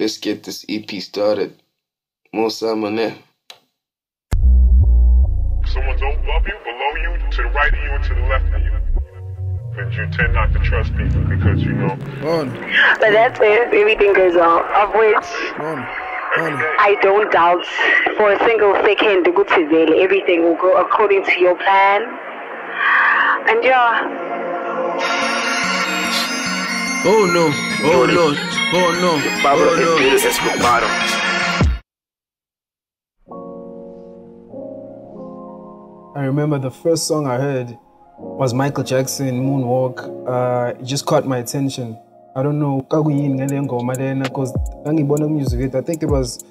let's get this EP started. More summer now. Someone's above you, below you, to the right of you, and to the left of you. And you tend not to trust people because you know. On, But that's where everything goes wrong. Of which on, on. I don't doubt for a single second the good vele everything will go according to your plan. And yeah, Oh no, oh no, oh no, Pablo, oh let's do no. this. Let's go bottom. I remember the first song I heard was Michael Jackson, Moonwalk. Uh, it just caught my attention. I don't know kakuyini ngale ngoma lena because ngangibona music video. I think it was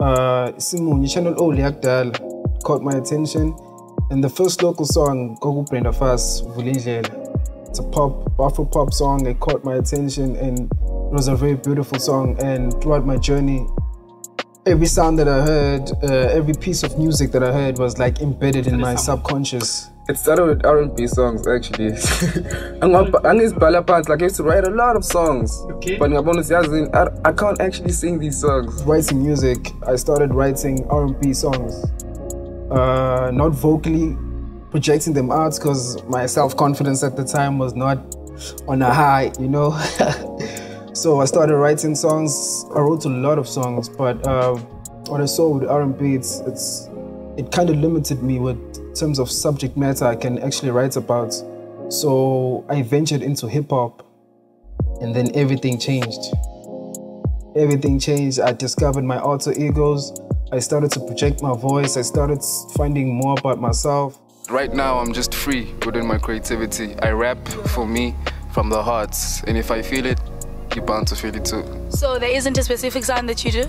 uh, Simunye Channel O yakudala caught my attention. And the first local song, Gogo Brenda Fassie, Vulindlela. It's a pop, Afro pop song. It caught my attention and it was a very beautiful song. And throughout my journey, every sound that I heard, uh, every piece of music that I heard was like embedded in my subconscious. It started with R&B songs actually. Angab- angizibhala phansi like I used to write a lot of songs. Okay. But ngabona ukuthi I, I can't actually sing these songs. Writing music, I started writing R&B songs. Uh, not vocally projecting them out because my self-confidence at the time was not on a high, you know. so I started writing songs. I wrote a lot of songs, but uh, what I saw with R&B, it's it's it kind of limited me with terms of subject matter I can actually write about. So I ventured into hip hop, and then everything changed. Everything changed. I discovered my alter egos. I started to project my voice. I started finding more about myself. Right now, I'm just free within my creativity. I rap for me from the heart, and if I feel it, you're bound to feel it too. So there isn't a specific sound that you do?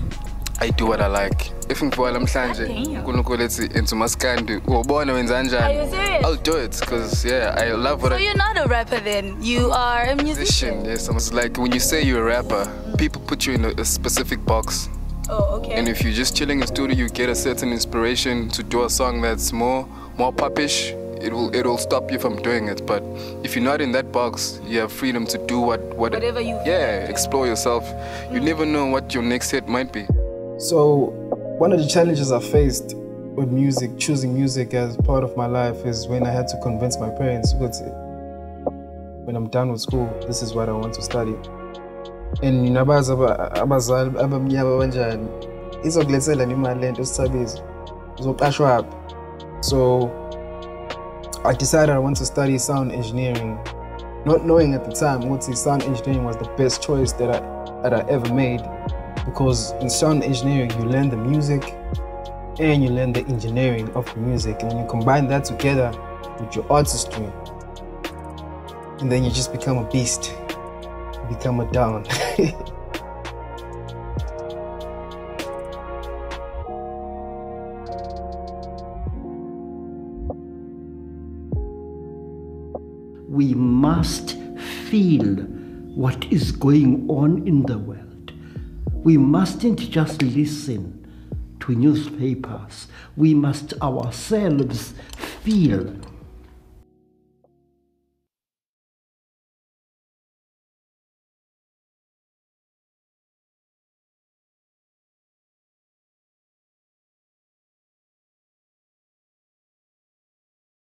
I do what I like. If ngivula namhlanje ah, uNkulunkulu ethi into maskandi ubone wenza Are kanjani you serious? I'll do it because yeah I love what So I So you're not a rapper then? You are a musician? yes it's like when you say you're a rapper people put you in a, a specific box Oh, okay. and if you're just chilling in studio you get a certain inspiration to do a song that's more more popish it will it will stop you from doing it. But if you're not in that box you have freedom to do what what Whatever you feel yeah like explore yourself. You mm. never know what your next hit might be. So one of the challenges I faced with music, choosing music as part of my life, is when I had to convince my parents ukuthi when I'm done with school, this is what I want to study. And nabazi aba- abazali abamnyama kanjani izokulethela imali lento sithabiso uzoqashwaphi so I decided I want to study sound engineering not knowing at the time ukuthi sound engineering was the best choice that I that I ever made. Because in sound engineering you learn the music and you learn the engineering of the music. And you combine that together with your artistry and then you just become a beast. You become a down we must feel what is going on in the world. We mustn't just listen to newspapers. We must ourselves feel